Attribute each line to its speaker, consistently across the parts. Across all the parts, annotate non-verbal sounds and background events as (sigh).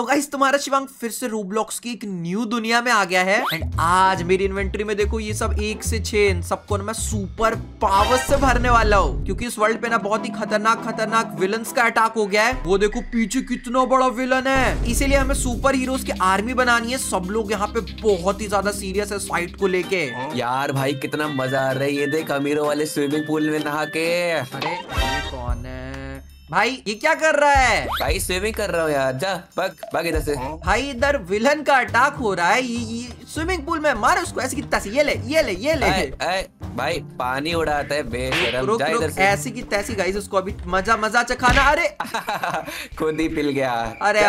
Speaker 1: तो गाइस तुम्हारा शिवांग फिर से रूबलॉक्स की एक न्यू दुनिया में आ गया है। एंड आज मेरी इन्वेंट्री में देखो ये सब एक से छह सबको ना मैं सुपर पावर से भरने वाला हूँ। क्योंकि इस वर्ल्ड पे ना बहुत ही खतरनाक खतरनाक विलन्स का अटैक हो गया है। वो देखो पीछे कितना बड़ा विलन है। इसीलिए हमें सुपर हीरो की आर्मी बनानी है। सब लोग यहाँ पे बहुत ही ज़्यादा सीरियस है फाइट को लेके।
Speaker 2: यार भाई कितना मज़ा आ रहा है ये देख अमीरों वाले स्विमिंग पूल में नहा के।
Speaker 1: अरे कौन है? भाई ये क्या कर रहा है?
Speaker 2: भाई स्विमिंग कर रहा हूँ यार। जा भाग भाग इधर से।
Speaker 1: भाई इधर विलन का अटैक हो रहा है। ये, ये स्विमिंग पूल में मार उसको ऐसे कितना ये ले ये ले ये ले।
Speaker 2: आए, आए, भाई पानी उड़ाता है बेशरम जा इधर से।
Speaker 1: ऐसी की तैसी गाइस उसको अभी मज़ा मज़ा चखाना अरे! (laughs)
Speaker 2: खुद ही पिल गया।
Speaker 1: अरे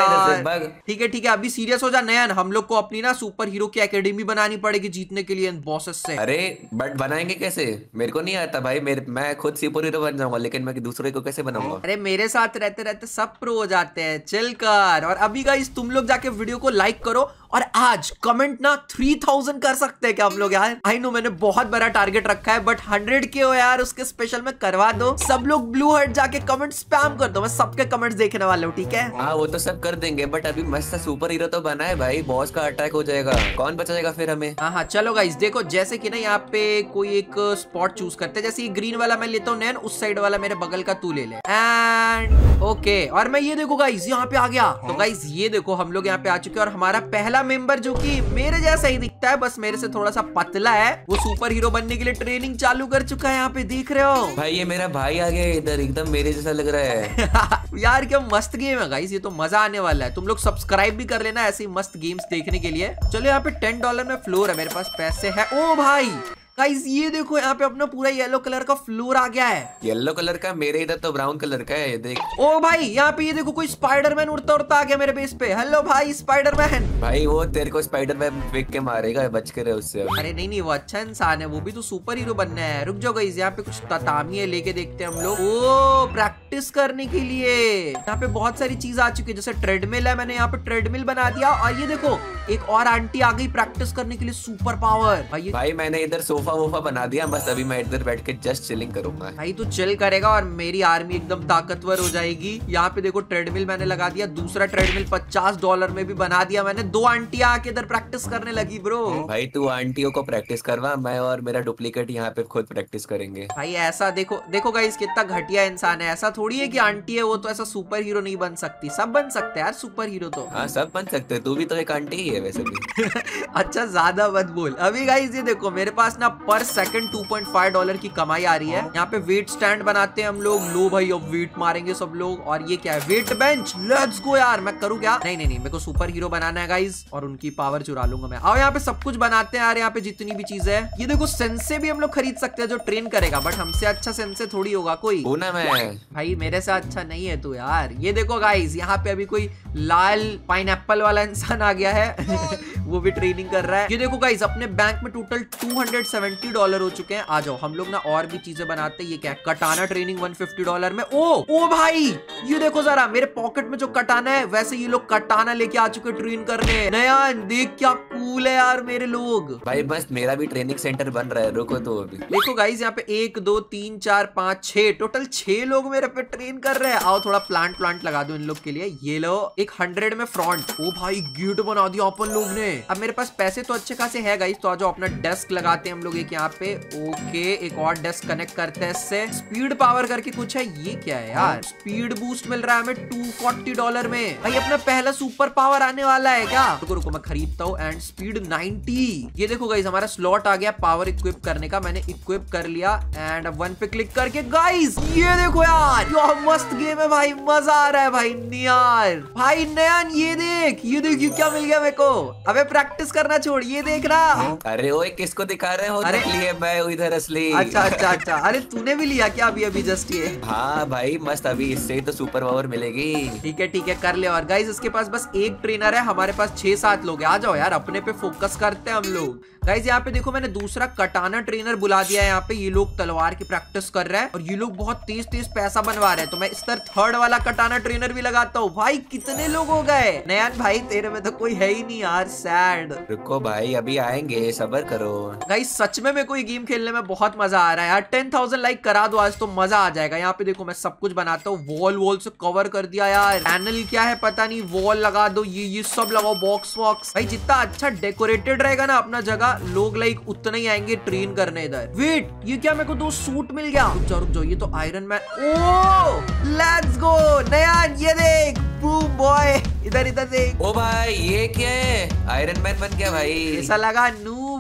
Speaker 1: ठीक है ठीक है अभी सीरियस हो जा नयन हम लोग को अपनी ना सुपर हीरो की एकेडमी बनानी पड़ेगी जीतने के लिए बॉसेस से।
Speaker 2: अरे बट बनाएँगे कैसे? मेरे को नहीं आता भाई मेरे मैं खुद सुपर हीरो बन जाऊँगा लेकिन मैं दूसरे को कैसे बनाऊँगा?
Speaker 1: अरे मेरे साथ रहते रहते सब प्रो हो जाते हैं चिल कर। और अभी गाइस तुम लोग जाके वीडियो को लाइक करो और आज कमेंट ना 3000 कर सकते हैं क्या हम लोग यार? आई नो मैंने बहुत बड़ा टारगेट रखा है बट 100 के हो यार उसके स्पेशल में करवा दो। सब लोग ब्लू हर्ट जाके कमेंट स्पैम कर दो मैं सबके कमेंट्स देखने वाला हूँ ठीक है?
Speaker 2: हाँ वो तो सब कर देंगे बट अभी मस्त सुपर हीरो तो बना है भाई बॉस का अटैक हो जाएगा। कौन बचाएगा फिर हमें?
Speaker 1: हाँ हाँ चलो गाइस देखो जैसे कि ना यहाँ पे कोई एक स्पॉट चूज़ करते हैं जैसे ये ग्रीन वाला मैं लेता हूँ नैन उस साइड वाला मेरे बगल का तू ले ले। एंड ओके और मैं ये देखो गाइस यहाँ पे आ गया। तो गाइस ये देखो हम लोग यहाँ पे आ चुके हैं और हमारा पहला मेंबर जो कि मेरे जैसा ही दिखता है बस मेरे से थोड़ा सा पतला है वो सुपर हीरो बनने के लिए ट्रेनिंग चालू कर चुका है यहाँ पे देख रहे हो।
Speaker 2: भाई ये मेरा भाई आ गया इधर एकदम मेरे जैसा लग रहा है। (laughs)
Speaker 1: यार क्या मस्त गेम है गाइस ये तो मज़ा आने वाला है। तुम लोग सब्सक्राइब भी कर लेना ऐसी मस्त गेम्स देखने के लिए। चलो यहाँ पे टेन डॉलर में फ्लोर है मेरे पास पैसे है। ओ भाई! गाइस ये देखो यहाँ पे अपना पूरा येलो कलर का फ्लोर आ गया है।
Speaker 2: येलो कलर का? मेरे इधर तो ब्राउन कलर का है देख।
Speaker 1: ओ भाई यहाँ पे ये देखो कोई स्पाइडरमैन उड़ता उड़ता आ गया मेरे बेस पे। हेलो भाई स्पाइडरमैन
Speaker 2: भाई वो तेरे को स्पाइडर मैन फेंक के मारेगा बच के रहे उससे।
Speaker 1: अरे नहीं नहीं वो अच्छा इंसान है वो भी तो सुपर हीरो बनना है। रुक जाओ गाइस यहाँ पे कुछ ततामी है लेके देखते हैं हम लोग। ओ प्रैक्टिस करने के लिए। यहाँ पे बहुत सारी चीज़ आ चुकी है जैसे ट्रेडमिल है मैंने यहाँ पे ट्रेडमिल बना दिया। और ये देखो एक और आंटी आ गई प्रैक्टिस करने के लिए सुपर पावर भाई
Speaker 2: भाई मैंने इधर सोफा वोफा बना दिया बस अभी मैं इधर बैठ के जस्ट चिलिंग करूँगा।
Speaker 1: भाई तू चिल करेगा और मेरी आर्मी एकदम ताकतवर हो जाएगी। यहाँ पे देखो ट्रेडमिल मैंने लगा दिया दूसरा ट्रेडमिल पचास डॉलर में भी बना दिया मैंने। दो आंटिया आके इधर प्रैक्टिस करने लगी ब्रो
Speaker 2: भाई तू आंटियों को प्रैक्टिस करवा मैं और मेरा डुप्लीकेट यहाँ पे खुद प्रैक्टिस करेंगे।
Speaker 1: भाई ऐसा देखो देखो गाइस कितना घटिया इंसान है। ऐसा थोड़ी है कि आंटी है वो तो ऐसा सुपर हीरो नहीं बन सकती। सब बन सकते हैं यार सुपर हीरो तो।
Speaker 2: हाँ सब बन सकते हैं तू भी तो एक आंटी ही है वैसे भी। (laughs)
Speaker 1: अच्छा ज़्यादा मत बोल। अभी गाइस ये देखो मेरे पास ना पर सेकंड 2.5 डॉलर की कमाई आ रही है। यहाँ पे वेट स्टैंड बनाते हैं हम लोग। लो भाई अब वेट मारेंगे सब लोग। और ये क्या है? वेट बेंच लेट्स गो यार। मैं करूँ क्या? नहीं नहीं नहीं मेरे को सुपर हीरो बनाना है गाइस और उनकी पावर चुरा लूँगा मैं। और यहाँ पे सब कुछ बनाते हैं यार यहाँ पे जितनी भी चीज़ है। ये देखो सेंसे भी हम लोग खरीद सकते हैं जो ट्रेन करेगा बट हमसे अच्छा सेंसे थोड़ी होगा। कोई?
Speaker 2: ना मैं।
Speaker 1: भाई मेरे से अच्छा नहीं है तू यार। ये देखो गाइज़ यहाँ पे अभी कोई लाल पाइन वाला इंसान आ गया है। वो भी ट्रेनिंग कर रहा है। ये देखो गाइस अपने बैंक में टोटल 270 डॉलर हो चुके हैं। आ जाओ, हम लोग ना और भी चीज़ें बनाते हैं। ये क्या है? कटाना ट्रेनिंग 150 डॉलर में। ओ ओ भाई, ये देखो जरा, मेरे पॉकेट में जो कटाना है, वैसे ये लोग कटाना लेके आ चुके ट्रेन करने। नया, देख क्या कूल है यार मेरे लोग।
Speaker 2: भाई बस मेरा भी ट्रेनिंग सेंटर बन रहा है रुको तो अभी।
Speaker 1: देखो गाइस यहाँ पे एक दो तीन चार पाँच छह टोटल छह लोग मेरे पे ट्रेन कर रहे हैं। आओ थोड़ा प्लांट प्लांट लगा दो इन लोग के लिए। ये लो एक हंड्रेड में फ्रंट ओ भाई गेट बना दिया अपन लोग ने। अब मेरे पास पैसे तो अच्छे खासे है गाइस तो आ जाओ अपना डेस्क लगाते हैं हम लोग एक यहाँ पे। ओके एक और डेस्क कनेक्ट करते हैं इससे। स्पीड पावर करके कुछ है ये क्या है यार? स्पीड बूस्ट मिल रहा है हमें टू डॉलर में। भाई अपना पहला सुपर पावर आने वाला है क्या? रुको रुको मैं खरीदता हूँ एंड स्पीड 90 ये देखो गाइज़ हमारा स्लॉट आ गया पावर इक्विप करने का। मैंने इक्विप कर लिया एंड वन पे क्लिक करके गाइज़ ये देखो यार यो मस्त गेम है भाई मज़ा आ रहा है भाई नियार भाई नयन ये देख ये देख ये क्या मिल गया मेरे को? अबे प्रैक्टिस करना छोड़ ये देख रहा
Speaker 2: अरे ओए किसको दिखा रहे हो?
Speaker 1: अरे-
Speaker 2: है मैं इधर असली।
Speaker 1: अच्छा अच्छा अच्छा। अरे तूने भी लिया क्या अभी अभी जस्ट ये?
Speaker 2: हाँ भाई मस्त अभी इससे तो सुपर पावर मिलेगी।
Speaker 1: ठीक है ठीक है कर ले और। गाइस इसके पास बस एक ट्रेनर है हमारे पास छह सात लोग हैं। आ जाओ यार अपने पे फोकस करते हैं हम लोग। गाइज़ यहाँ पे देखो मैंने दूसरा कटाना ट्रेनर बुला दिया है यहाँ पे। ये लोग तलवार की प्रैक्टिस कर रहे हैं और ये लोग बहुत तेज तेज पैसा बनवा रहे हैं। तो मैं इस तरह थर्ड वाला कटाना ट्रेनर भी लगाता हूँ। भाई कितने लोग हो गए? नयन भाई तेरे में तो कोई है ही नहीं यार सैड
Speaker 2: रुको भाई अभी आएँगे सबर करो।
Speaker 1: गाइस सच में मेरे को ये गेम खेलने में बहुत मज़ा आ रहा है यार। टेन थाउज़ेंड लाइक करा दो आज तो मज़ा आ जाएगा। यहाँ पे देखो मैं सब कुछ बनाता हूँ। वॉल वॉल से कवर कर दिया यार। पैनल क्या है पता नहीं। वॉल लगा दो ये ये सब लगाओ। बॉक्स वॉक्स भाई जितना अच्छा डेकोरेटेड रहेगा ना अपना जगह लोग लाइक उतना ही आएँगे ट्रेन करने इधर। वेट ये क्या मेरे को दो सूट मिल गया? रुक जाओ रुक जाओ ये तो iron man oh let's go नया ये देख! बूम बॉय इधर इधर देख।
Speaker 2: ओ भाई ये क्या है? आयरन मैन बन गया भाई।
Speaker 1: ऐसा लगा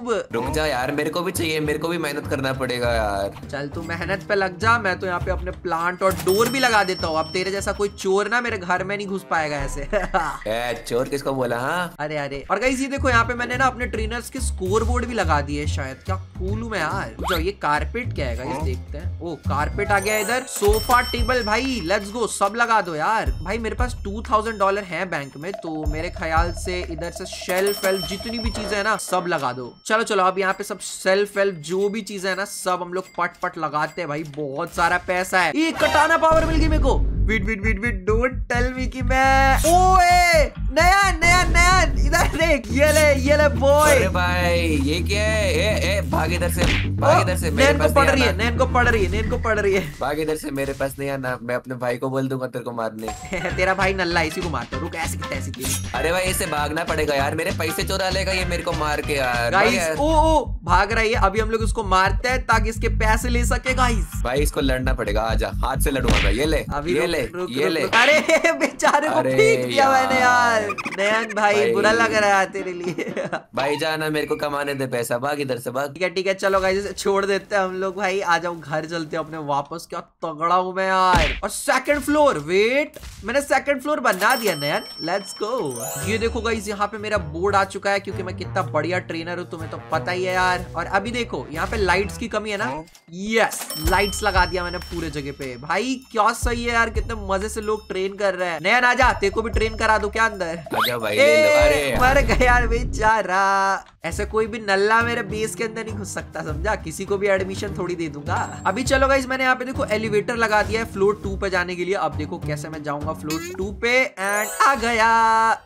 Speaker 1: नूब
Speaker 2: रुक जा यार मेरे को भी चाहिए मेरे को भी मेहनत करना पड़ेगा यार।
Speaker 1: चल तू मेहनत पे लग जा मैं तो यहाँ पे अपने प्लांट और डोर भी लगा देता हूँ। अब तेरे जैसा कोई चोर ना मेरे घर में नहीं घुस पाएगा ऐसे। (laughs)
Speaker 2: ए, चोर किसको बोला हाँ?
Speaker 1: अरे अरे। और ये देखो यहाँ पे मैंने ना अपने ट्रेनर्स के स्कोर बोर्ड भी लगा दिए शायद। क्या कूल मैं यार। जो ये कारपेट क्या है गाइस देखते हैं। ओ कारपेट आ गया इधर। सोफा टेबल भाई लेट्स गो सब लगा दो यार। भाई मेरे पास टू थाउज़ेंड डॉलर है बैंक में तो मेरे ख्याल से इधर से शेल्फ वेल्फ जितनी भी चीज़ें है ना सब लगा दो। चलो चलो, अब यहाँ पे सब सेल्फ हेल्प जो भी चीज़ें है ना, सब हम लोग पट पट लगाते हैं भाई, बहुत सारा पैसा है। ये कटाना पावर मिल गई मेरे को। विट विट विट विट डोंट टेल मी कि मैं ओए नया नया नया इधर देख ये ले ये ले बॉय
Speaker 2: अरे भाई ये क्या है? ए, ए, भाग इधर से भाग इधर से मेरे पास
Speaker 1: पड़
Speaker 2: नहीं
Speaker 1: रही है नैन को पड़ रही है नैन को पड़ रही है।
Speaker 2: भाग इधर से मेरे पास नहीं आना मैं अपने भाई को बोल दूँगा तेरे को मारने। (laughs)
Speaker 1: तेरा भाई नल्ला इसी को मारता है। रुक ऐसे की तैसी की।
Speaker 2: अरे भाई इसे भागना पड़ेगा यार मेरे पैसे चुरा लेगा ये मेरे को मार के यार
Speaker 1: गाइस ओ ओ भाग रही है अभी हम लोग उसको मारते हैं ताकि इसके पैसे ले सके गाइस
Speaker 2: भाई इसको लड़ना पड़ेगा आजा हाथ से लड़ूँगा ये ले
Speaker 1: अभी
Speaker 2: ये ले। ये ले।
Speaker 1: अरे (laughs) बेचारे को पीट दिया मैंने यार। नयन भाई
Speaker 2: भाई।
Speaker 1: बुरा लग रहा है तेरे लिए। (laughs)
Speaker 2: भाई जाना मेरे को कमाने दे पैसा। भाग इधर से भाग।
Speaker 1: ठीक है ठीक है चलो गाइस छोड़ देते हैं हम लोग। भाई आ जाओ घर चलते हैं अपने वापस। क्या तगड़ा हूँ मैं यार। और सेकंड फ्लोर वेट मैंने सेकंड फ्लोर बना दिया नयन। लेट्स गो ये देखो गाइस यहाँ पे मेरा बोर्ड आ चुका है क्योंकि मैं कितना बढ़िया ट्रेनर हूँ तुम्हें तो पता ही है यार। और अभी देखो यहाँ पे लाइट्स की कमी है ना? यस लाइट्स लगा दिया मैंने पूरे जगह पे। भाई क्या सही है यार कितने मज़े से लोग ट्रेन कर रहे हैं। नयन आजा तेरे को भी ट्रेन करा दो क्या अंदर?
Speaker 2: आजा भाई
Speaker 1: ए, मर गया बेचारा। ऐसे कोई भी नल्ला मेरे बेस के अंदर नहीं घुस सकता समझा? किसी को भी एडमिशन थोड़ी दे दूँगा। अभी चलो गाइस मैंने यहाँ पे देखो एलिवेटर लगा दिया है फ्लोर टू पे जाने के लिए। अब देखो कैसे मैं जाऊँगा फ्लोर टू पे एंड आ गया।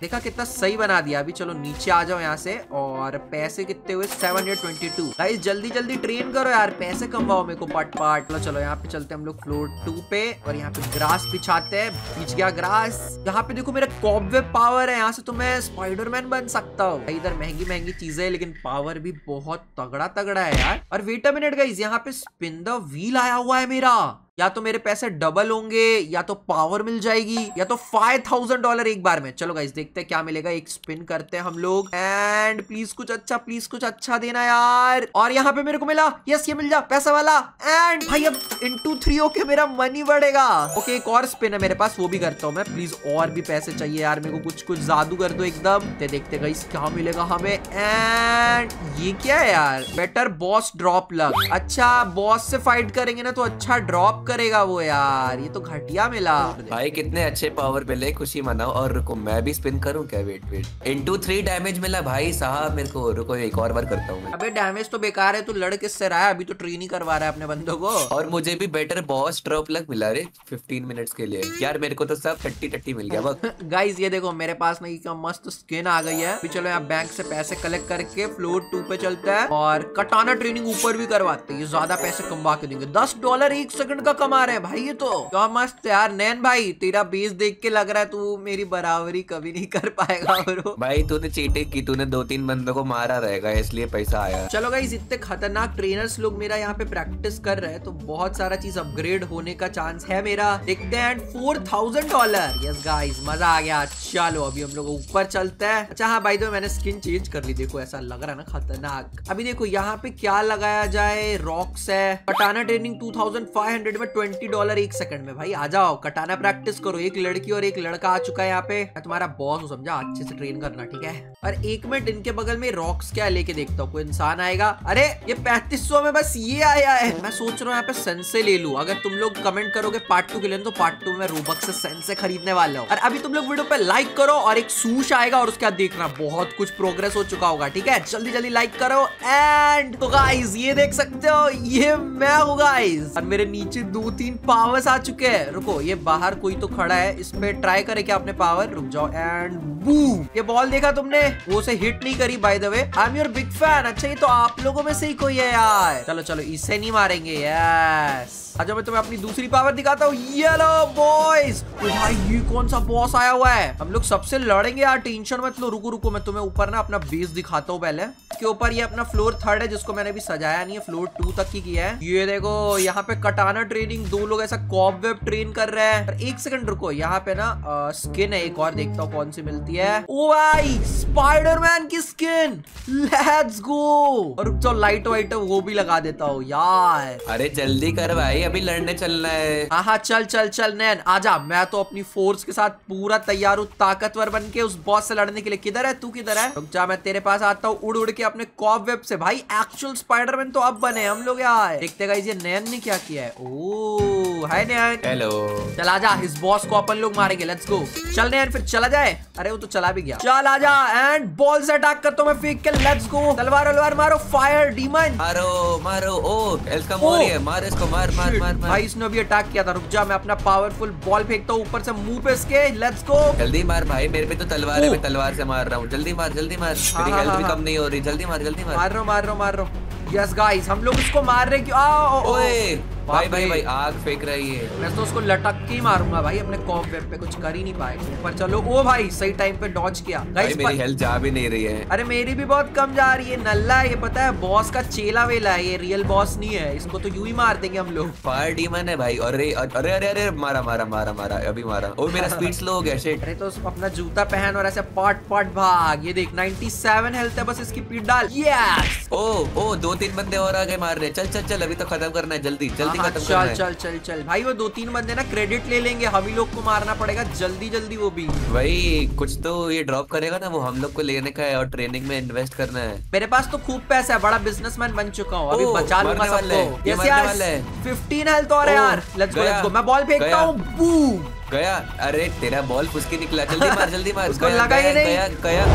Speaker 1: देखा कितना सही बना दिया। अभी चलो नीचे आ जाओ यहाँ से। और पैसे कितने हुए? Seven hundred twenty two guys जल्दी जल्दी ट्रेन करो यार। पैसे कमवाओ मेरे को पट पट चलो चलो यहाँ पे चलते हम लोग फ्लोर टू पे। और यहाँ पे ग्रास बिछाते हैं बिछ गया ग्रास। यहाँ पे देखो मेरा कॉबवेब पावर है, यहाँ से तो मैं स्पाइडरमैन बन सकता हूँ। इधर महँगी महँगी चीज़ें लेकिन पावर भी बहुत तगड़ा तगड़ा है यार। और वेट अ मिनट गाइस यहाँ पे स्पिन द व्हील आया हुआ है मेरा। या तो मेरे पैसे डबल होंगे, या तो पावर मिल जाएगी, या तो फाइव थाउज़ेंड डॉलर एक बार में। चलो गाइस देखते हैं क्या मिलेगा। एक स्पिन करते हैं हम लोग। एंड प्लीज़ कुछ अच्छा प्लीज़ कुछ अच्छा देना यार। और यहाँ पे मेरे को मिला। यस ये मिल जा, पैसा वाला। एंड भाई, अब इंटू थ्री ओके मेरा मनी बढ़ेगा। ओके एक और स्पिन है मेरे पास, वो भी करता हूँ मैं। प्लीज़ और भी पैसे चाहिए यार मेरे को। कुछ कुछ जादू कर दो एकदम। देखते गाइस क्या मिलेगा हमें। एंड ये क्या है यार? बेटर बॉस ड्रॉप लग अच्छा बॉस से फाइट करेंगे ना तो अच्छा ड्रॉप करेगा वो यार ये तो घटिया मिला
Speaker 2: भाई कितने अच्छे पावर मिले खुशी मनाओ। और रुको मैं भी स्पिन करूँ क्या? Wait wait into three damage मिला भाई साहब मेरे को रुको एक और बार करता हूँ
Speaker 1: अबे डैमेज तो बेकार है तू लड़ किससे रहा है? अभी तो ट्रेनिंग करवा रहा है अपने बंदों को।
Speaker 2: और मुझे भी बेटर बॉस ड्रॉप लक मिला रे 15 मिनट्स के लिए। यार मेरे को तो सब टट्टी टट्टी मिल गया
Speaker 1: गाइस (laughs) ये देखो मेरे पास नहीं क्या मस्त स्किन आ गई है। चलो यहाँ बैंक से पैसे कलेक्ट करके फ्लोर टू पे चलता है। और कटाना ट्रेनिंग ऊपर भी करवाते हैं ये ज़्यादा पैसे कमवा के देंगे। दस डॉलर एक सेकंड का कमा रहे हैं भाई ये तो। क्या मस्त यार नैन भाई तेरा बेस देख के लग रहा है तू मेरी बराबरी कभी नहीं कर पाएगा ब्रो
Speaker 2: भाई तूने चीटिंग की तूने दो तीन बंदों को मारा रहेगा इसलिए पैसा आया।
Speaker 1: चलो गाइस इतने खतरनाक ट्रेनर्स लोग मेरा यहाँ पे प्रैक्टिस कर रहे हैं तो बहुत सारा चीज़ अपग्रेड होने का चांस है मेरा। देखते हैं four thousand dollar yes guys मज़ा आ गया। चलो अभी हम लोग ऊपर चलते हैं। अच्छा हाँ भाई तो मैंने स्किन चेंज कर ली। देखो ऐसा लग रहा है ना खतरनाक। अभी देखो यहाँ पे क्या लगाया जाए? रॉक्स है। पटाना ट्रेनिंग 2500 में में ट्वेंटी डॉलर एक सेकंड में, भाई, आ जाओ, कटाना प्रैक्टिस करो। एक लड़की और एक लड़का आ चुका है यहाँ पे। तुम्हारा बॉस हूँ, समझा? अच्छे से ट्रेन करना, ठीक है? और एक मिनट इनके बगल में रॉक्स क्या लेके देखता हूँ? कोई इंसान आएगा? अरे, ये पैंतीस में बस ये आया है। मैं सोच रहा हूँ यहाँ पे सेंसे ले लू। अगर तुम लोग कमेंट करोगे पार्ट टू के लिए तो पार्ट टू में रोबक से सेंसे खरीदने वाले हो। और अभी तुम लोग वीडियो पे लाइक करो और एक सूश आएगा और उसके बाद देखना। बहुत कुछ प्रोग्रेस हो चुका होगा, ठीक है? जल्दी जल्दी लाइक करो एंड तो गाइस ये देख सकते हो, ये मैं हूँ गाइस और मेरे नीचे दो तीन पावर्स आ चुके हैं। रुको, ये बाहर कोई तो खड़ा है। इस पे ट्राई करे क्या अपने पावर रुक जाओ एंड बूम ये बॉल देखा तुमने? वो से हिट नहीं करी by the way I am your big fan अच्छा ये तो आप लोगों में से ही कोई है यार। चलो चलो, इसे नहीं मारेंगे यस अच्छा मैं तुम्हें अपनी दूसरी पावर दिखाता हूँ। येलो बॉयज़ भाई ये कौन सा बॉस आया हुआ है? हम लोग सबसे लड़ेंगे यार टेंशन मत लो रुको रुको मैं तुम्हें ऊपर ना अपना बेस दिखाता हूँ पहले। के ऊपर ये अपना फ्लोर थर्ड है जिसको मैंने अभी सजाया नहीं है फ्लोर टू तक ही किया है। ये देखो यहाँ पे कटाना ट्रेनिंग दो लोग ऐसा कॉप वेब ट्रेन कर रहे हैं। एक सेकंड रुको यहाँ पे ना आ, स्किन है एक और देखता हूँ कौन सी मिलती है। ओ भाई स्पाइडरमैन की स्किन लेट्स गो और जाओ लाइट वाइट वो भी लगा देता हूँ यार।
Speaker 2: अरे जल्दी कर भाई अभी लड़ने चलना है।
Speaker 1: हाँ हाँ चल चल चल नैन आजा मैं तो अपनी फोर्स के साथ पूरा तैयार हूँ ताकतवर बन के उस बॉस से लड़ने के लिए। किधर है? तू किधर है? रुक जा मैं तेरे पास आता हूँ उड़ उड़ के अपने कॉप वेब से। भाई एक्चुअल स्पाइडरमैन तो अब बने हम लोग यार देखते गाइस ये नैन ने क्या किया है। ओ हाय नैन।
Speaker 2: हेलो
Speaker 1: चल आजा इस बॉस को अपन लोग मारेंगे। लेट्स गो चल नैन फिर चला जाए। अरे वो तो चला भी गया। चल आजा एंड बॉल से अटैक करता हूँ मैं फेंक के लेट्स गो तलवार तलवार मारो। फायर डीमन
Speaker 2: मारो मारो ओ एल्का
Speaker 1: ओ।
Speaker 2: मोरी है मार इसको मार मार। मार मार।
Speaker 1: भाई इसने भी अटैक किया था। रुक जा मैं अपना पावरफुल बॉल फेंकता हूँ ऊपर से मुँह पे इसके। लेट्स गो
Speaker 2: जल्दी मार भाई मेरे पे तो तलवार है मैं तलवार से मार रहा हूँ। जल्दी मार जल्दी मार।
Speaker 1: हाँ,
Speaker 2: मेरी
Speaker 1: हाँ,
Speaker 2: हेल्थ भी
Speaker 1: हाँ,
Speaker 2: कम नहीं हो रही। जल्दी मार जल्दी मार।
Speaker 1: मार रहा हूँ मार रहा हूँ मार रहा हूँ। यस गाइस हम लोग इसको मार रहे क्यों
Speaker 2: ओए। भाई भाई भाई आग फेंक रही है।
Speaker 1: मैं तो उसको लटक के मारूँगा भाई अपने कॉप वेब पे कुछ कर ही नहीं पाएगा पर चलो। ओ भाई सही टाइम पे डॉज किया।
Speaker 2: भाई
Speaker 1: गाइस
Speaker 2: मेरी हेल्थ जा भी नहीं रही है।
Speaker 1: अरे मेरी भी बहुत कम जा रही है। नल्ला है ये पता है बॉस का चेला वेला है ये रियल बॉस नहीं है। इसको तो यूँ ही मार देंगे हम लोग।
Speaker 2: फायर डीमन है भाई। अरे अरे अरे अरे मारा मारा मारा मारा अभी मारा। ओ मेरा स्पीड स्लो हो गया शिट
Speaker 1: अरे तो अपना जूता पहन और ऐसे पट पट भाग। ये देख 97 हेल्थ है बस इसकी पीठ डाल। यस
Speaker 2: ओ ओ दो तीन बंदे और आगे मार रहे चल चल चल अभी तो खत्म करना है जल्दी जल्दी।
Speaker 1: हाँ,
Speaker 2: खत्म
Speaker 1: चल चल चल चल। भाई वो दो तीन बंदे ना क्रेडिट ले लेंगे हम ही लोग को मारना पड़ेगा जल्दी जल्दी वो भी।
Speaker 2: भाई कुछ तो ये ड्रॉप करेगा ना वो हम लोग को लेने का है और ट्रेनिंग में इन्वेस्ट करना है।
Speaker 1: मेरे पास तो खूब पैसा है बड़ा बिजनेसमैन बन चुका हूँ अभी बचा लूँगा सबको।
Speaker 2: है।
Speaker 1: 15 हेल्थ और यार। लेट्स गो
Speaker 2: गया,
Speaker 1: लेट्स गो मैं बॉल फेंकता हूँ बूम
Speaker 2: गया। अरे तेरा बॉल फुसकी निकला। जल्दी मार जल्दी मार।
Speaker 1: उसको
Speaker 2: गया,
Speaker 1: लगा ही नहीं।
Speaker 2: गया गया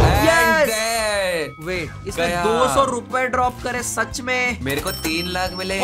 Speaker 2: dead।
Speaker 1: वेट
Speaker 2: गया।
Speaker 1: दो सौ रुपए ड्रॉप करे सच में।
Speaker 2: मेरे को तीन लाख मिले।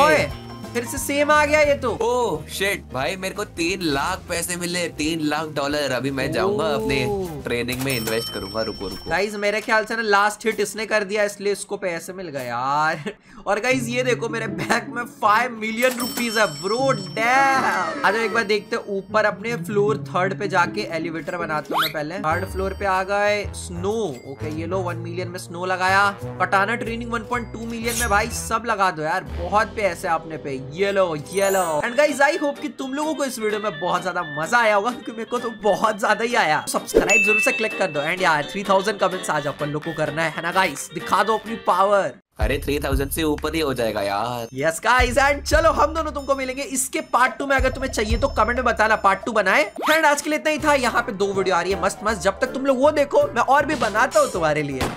Speaker 1: फिर से सेम आ गया ये तो।
Speaker 2: ओ शिट भाई मेरे को तीन लाख पैसे मिले तीन लाख डॉलर अभी मैं जाऊँगा अपने ट्रेनिंग में इन्वेस्ट करूँगा रुको रुको।
Speaker 1: गाइज़ मेरे ख्याल से ना लास्ट हिट इसने कर दिया इसलिए इसको पैसे मिल गए यार। (laughs) और गाइज़ ये देखो मेरे बैंक में फाइव मिलियन रुपीज़ है ब्रो डैम आज एक बार देखते ऊपर अपने फ्लोर थर्ड पे जाके एलिवेटर बनाता हूँ मैं पहले। थर्ड फ्लोर पे आ गए स्नो ओके ये लो वन मिलियन में स्नो लगाया। पटाना ट्रेनिंग 1.2 मिलियन में भाई सब लगा दो यार बहुत पैसे आपने पे ये लो ये लो एंड गाइज़ आई होप कि तुम लोगों को इस वीडियो में बहुत ज़्यादा मज़ा आया होगा क्योंकि मेरे को तो बहुत ज़्यादा ही आया। सब्सक्राइब ज़रूर से क्लिक कर दो। एंड यार 3000 कमेंट्स आज अपन लोग को करना है ना गाइस दिखा दो अपनी पावर
Speaker 2: अरे थ्री थाउज़ेंड से ऊपर ही हो जाएगा यार।
Speaker 1: यस गाइस एंड चलो हम दोनों तुमको मिलेंगे। इसके पार्ट टू में अगर तुम्हें चाहिए तो कमेंट में बताना पार्ट टू बनाए। एंड आज के लिए इतना ही था। यहाँ पे दो वीडियो आ रही है मस्त मस्त जब तक तुम लोग वो देखो मैं और भी बनाता हूँ तुम्हारे लिए।